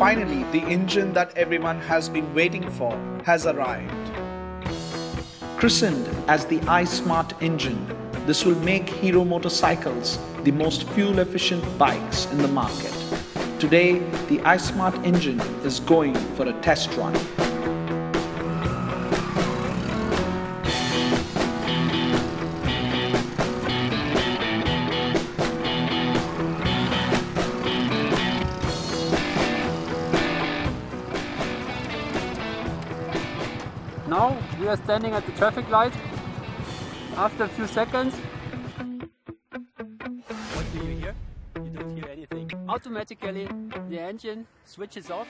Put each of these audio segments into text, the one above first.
Finally, the engine that everyone has been waiting for has arrived. Christened as the iSmart engine, this will make Hero motorcycles the most fuel efficient bikes in the market. Today, the iSmart engine is going for a test run. Are standing at the traffic light. After a few seconds, What do you hear? You don't hear anything. automatically the engine switches off.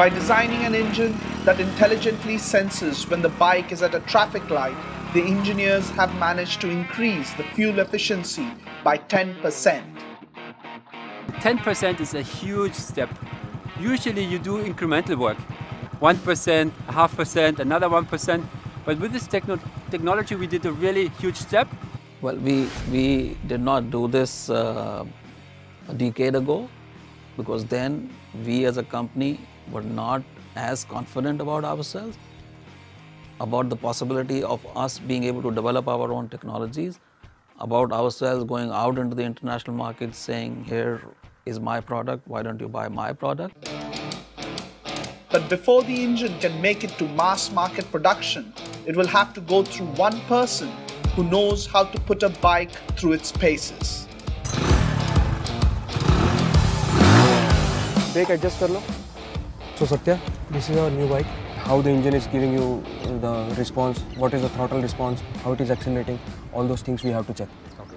By designing an engine that intelligently senses when the bike is at a traffic light, the engineers have managed to increase the fuel efficiency by 10%. 10% is a huge step. Usually you do incremental work. 1%, half percent, another 1%. But with this techno technology, we did a really huge step. Well, we, we did not do this uh, a decade ago because then we as a company were not as confident about ourselves, about the possibility of us being able to develop our own technologies, about ourselves going out into the international market saying, here is my product, why don't you buy my product? But before the engine can make it to mass market production, it will have to go through one person who knows how to put a bike through its paces. brake adjust कर लो so satya this is our new bike how the engine is giving you the response what is the throttle response how it is accelerating all those things we have to check Okay.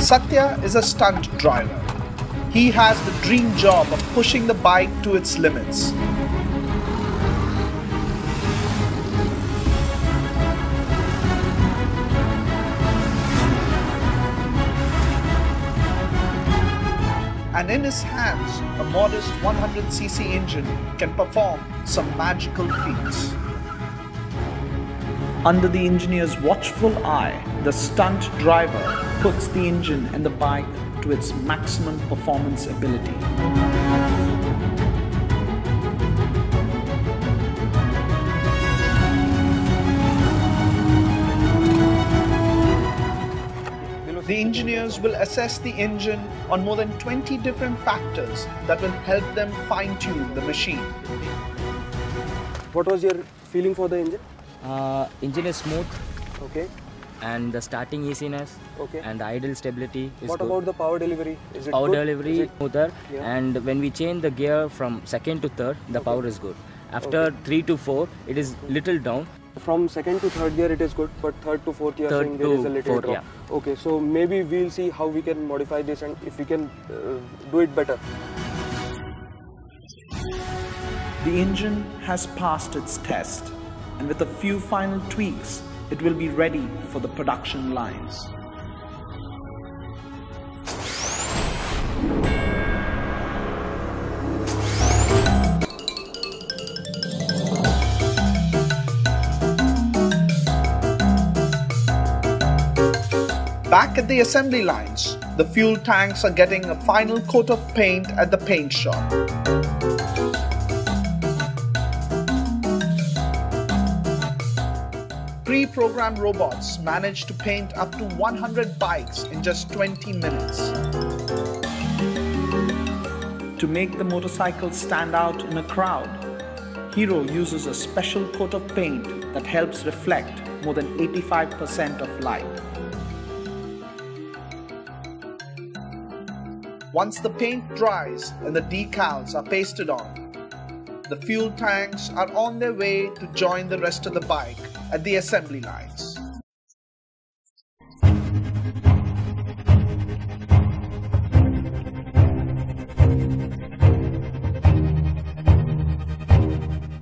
Satya is a stunt driver. He has the dream job of pushing the bike to its limits. And in his hands, a modest 100cc engine can perform some magical feats. Under the engineer's watchful eye, the stunt driver puts the engine and the bike to its maximum performance ability. The engineers will assess the engine on more than 20 different factors that will help them fine tune the machine. what was your feeling for the engine Uh, engine is smooth okay and the starting easiness Okay. and the idle stability is what good. about the power delivery is it power good? delivery Is it- smoother Yeah. and when we change the gear from second to third the power is good after Okay. 3 to 4 it is little down from second to third year it is good but third to fourth year are Third saying there is a little fourth, drop. okay so maybe we'll see how we can modify this and if we can uh, do it better. The engine has passed its test, and with a few final tweaks, it will be ready for the production lines. Back at the assembly lines, the fuel tanks are getting a final coat of paint at the paint shop. Pre-programmed robots manage to paint up to 100 bikes in just 20 minutes. To make the motorcycle stand out in a crowd, Hero uses a special coat of paint that helps reflect more than 85% of light. Once the paint dries and the decals are pasted on, the fuel tanks are on their way to join the rest of the bike at the assembly lines.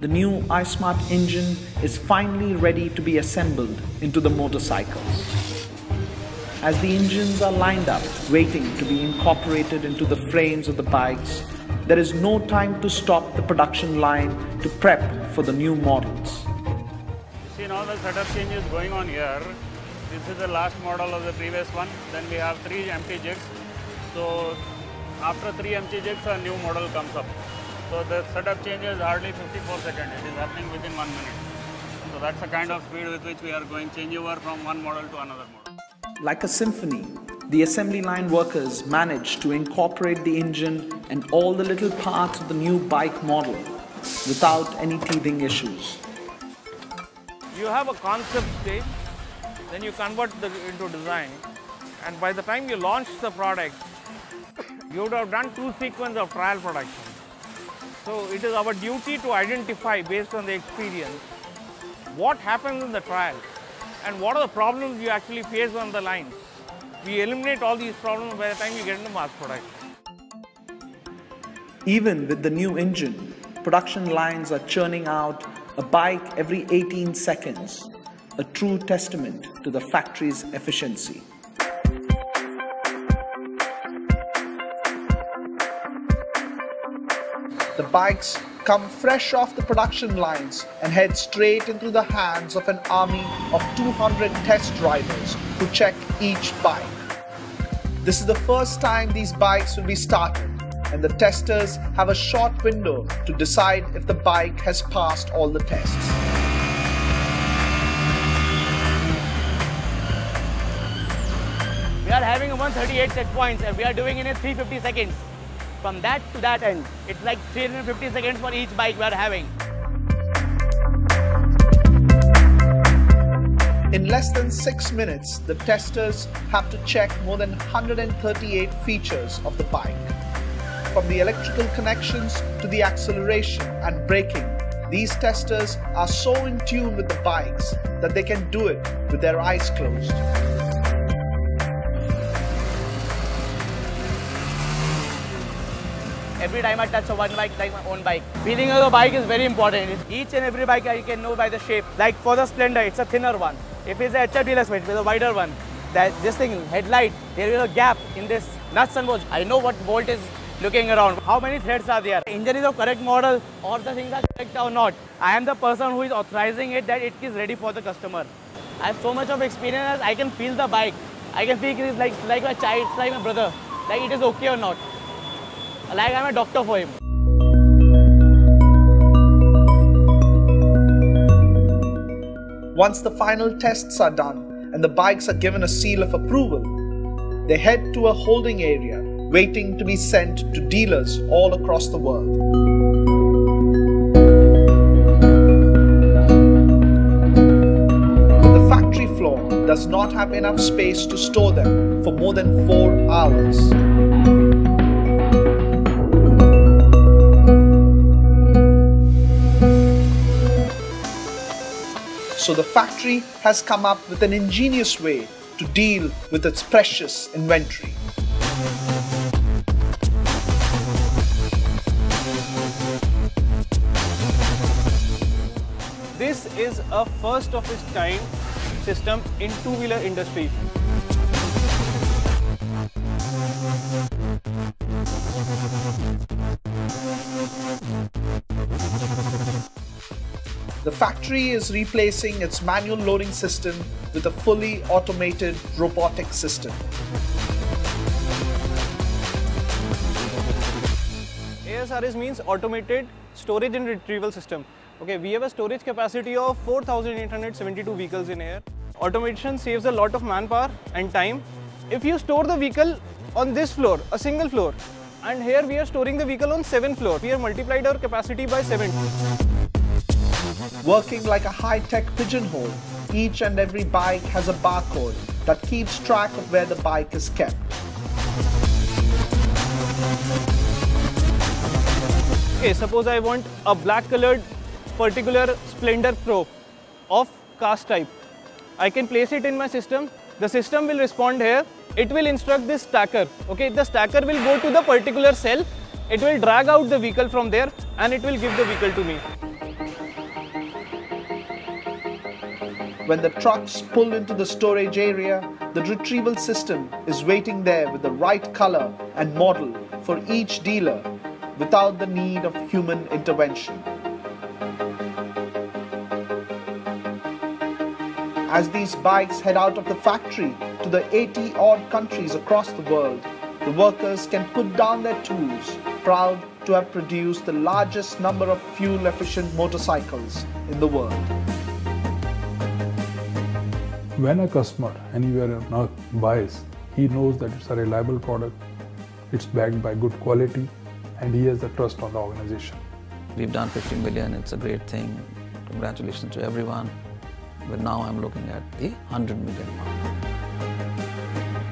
the new iSmart engine is finally ready to be assembled into the motorcycles. As the engines are lined up, waiting to be incorporated into the frames of the bikes, there is no time to stop the production line to prep for the new models. You see now the setup change is going on here. This is the last model of the previous one. Then we have three empty jigs. So after three empty jigs, a new model comes up. So the setup change is hardly 54 seconds. It is happening within one minute. So that's the kind of speed with which we are going changeover from one model to another model. Like a symphony, the assembly line workers managed to incorporate the engine and all the little parts of the new bike model without any teething issues. You have a concept stage, then you convert the, into design, and by the time you launch the product, you would have done two sequences of trial production. So it is our duty to identify based on the experience what happens in the trial and what are the problems you actually face on the lines. We eliminate all these problems by the time you get into mass production. Even with the new engine, production lines are churning out a bike every 18 seconds, a true testament to the factory's efficiency. The bikes come fresh off the production lines and head straight into the hands of an army of 200 test drivers who check each bike. This is the first time these bikes will be started and the testers have a short window to decide if the bike has passed all the tests. We are having a 138 checkpoints and we are doing it in 350 seconds. From that to that end, it's like 350 seconds for each bike we are having. In less than 6 minutes, the testers have to check more than 138 features of the bike. From the electrical connections to the acceleration and braking, these testers are so in tune with the bikes that they can do it with their eyes closed. Every time I touch a one bike, like my own bike. Feeling of the bike is very important. Each and every bike I can know by the shape. Like for the Splendor, it's a thinner one. If it's a HF it's a wider one. That this thing, headlight, there is a gap in this nuts and bolts. I know what bolt is looking around. How many threads are there? Engine is of correct model or the things are correct or not. I am the person who is authorizing it that it is ready for the customer. I have so much of experience I can feel the bike. I can feel it is like, like my child, it's like my brother. Like it is okay or not. Like I'm a doctor for him. Once the final tests are done and the bikes are given a seal of approval, they head to a holding area waiting to be sent to dealers all across the world. The factory floor does not have enough space to store them for more than 4 hours. So the factory has come up with an ingenious way to deal with its precious inventory. This is a first of its kind system in two-wheeler industry. The factory is replacing its manual loading system with a fully automated robotic system. ASRS means automated storage and retrieval system. Okay, we have a storage capacity of 4,872 vehicles in air. Automation saves a lot of manpower and time. If you store the vehicle on this floor, a single floor, and here we are storing the vehicle on 7th floor, we have multiplied our capacity by seven. Working like a high-tech pigeonhole, each and every bike has a barcode that keeps track of where the bike is kept. Okay, suppose I want a black colored particular Splendor Pro of cast type. I can place it in my system. The system will respond here. It will instruct this stacker. Okay, the stacker will go to the particular cell. It will drag out the vehicle from there and it will give the vehicle to me. When the trucks pull into the storage area, the retrieval system is waiting there with the right color and model for each dealer without the need of human intervention. As these bikes head out of the factory to the 80 odd countries across the world, the workers can put down their tools, proud to have produced the largest number of fuel efficient motorcycles in the world. When a customer anywhere on earth buys, he knows that it's a reliable product, it's backed by good quality, and he has the trust on the organization. We've done 50 million, it's a great thing. Congratulations to everyone. But now I'm looking at the 100 million mark.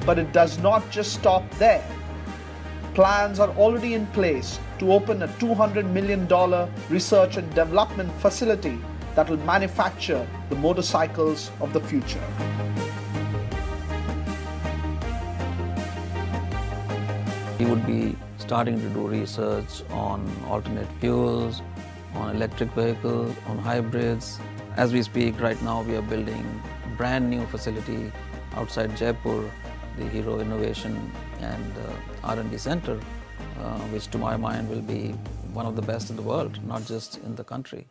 But it does not just stop there. Plans are already in place to open a $200 million research and development facility that will manufacture the motorcycles of the future. We would be starting to do research on alternate fuels, on electric vehicles, on hybrids. As we speak right now, we are building a brand new facility outside Jaipur, the Hero Innovation and uh, R&D Center, uh, which to my mind will be one of the best in the world, not just in the country.